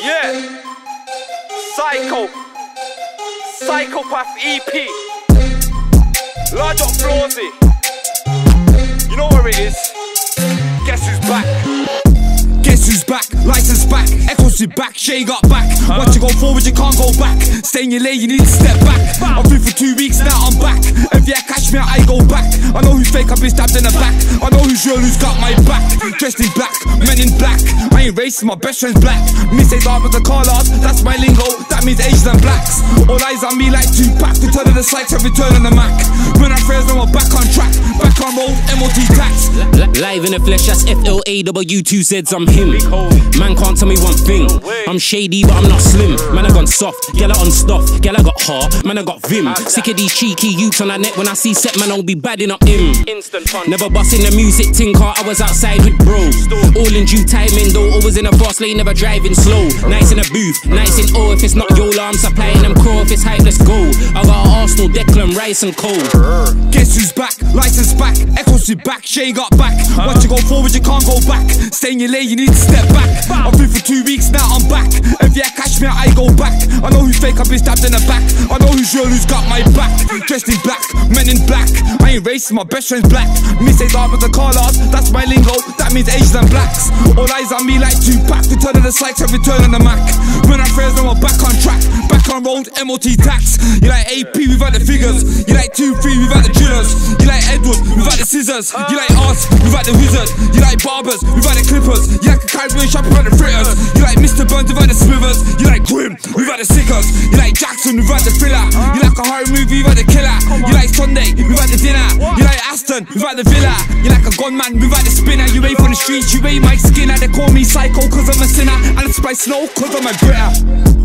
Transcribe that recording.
Yeah. Syco. Psychopath EP. Large up Flawsy. You know where it is. Guess who's back? Guess who's back? License back, Echoes you back, Shay got back. Once you go forward, you can't go back. Stay in your lane, you need to step back. I'm free for Fake, I've been stabbed in the back. I know who's real, who's got my back. Dressed in black, men in black. I ain't racist, my best friend's black. Me say dark with the colours, that's my lingo. That means Asians and blacks. All eyes on me like Tupac. Return of the sights and return on the Mac. When I friends, I'm back on track. Back on road, MOT tax. Live in the flesh, that's F L A W 2 Z's, I'm him. Man can't tell me one thing. I'm shady, but I'm not slim. Man, I gone soft. Girl, I on stuff. Girl, I got heart. Man, I got vim. Sick of these cheeky youths on that neck When I see set, man, I'll be badding up him. Instant fun. Never busting the music ting car. I was outside with bros. All in due timing, though. Always in a fast lane, never driving slow. Nice in a booth, nice in O. If it's not Yola, I'm supplying them crow. If it's hype, let's go. I got Arsenal, Declan, Rice, and Cole. Guess who's back? License back, Echoes you back, Shay got back. Once you go forward, you can't go back. Stay in your lane, you need to step back. I'm free for two weeks, now I'm back. If you catch me, I go back. I know who's fake, I've been stabbed in the back. I know who's real, who's got my back. Dressed in black, men in black. I ain't racist, my best friend's black. Me say dark with the colours, that's my lingo. That means Asians and blacks. All eyes on me like two Tupac. Return of the sights and return on the Mac. When I friends, I'm back on track. Back on road, MOT tax. You like AP without the figures. You like 2 3 without the drillers. You like Edward without the scissors. You like Oz without the wizard. You like barbers without the clippers. You like a Caribbean shop without the fritters. You like Mr. Burns without the smithers. You like Grim without the sickers. You like Jackson without the thriller. You like a horror movie without the killer. You like Sunday without the dinner. You like Aston without the villa. You like a gunman without the spinner. You ain't from the streets, you ain't my skinner. They call me psycho cause I'm a sinner. And I spice snow cause I'm a Britter.